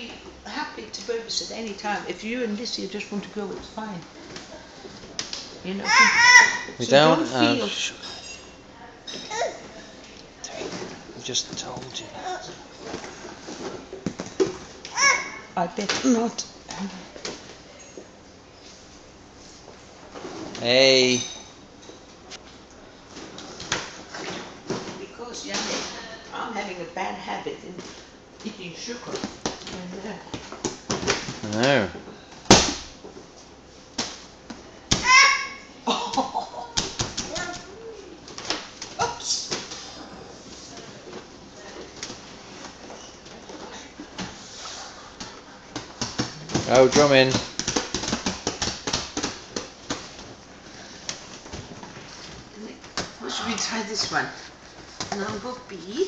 be happy to babysit any time. If you and Lissy just want to go, it's fine. You know. We so don't, don't feel- sugar. I've just told you. I bet not. Hey. Because, Yannik, I'm having a bad habit in eating sugar. Oops. Oh, drumming. Should we try this one? Number B.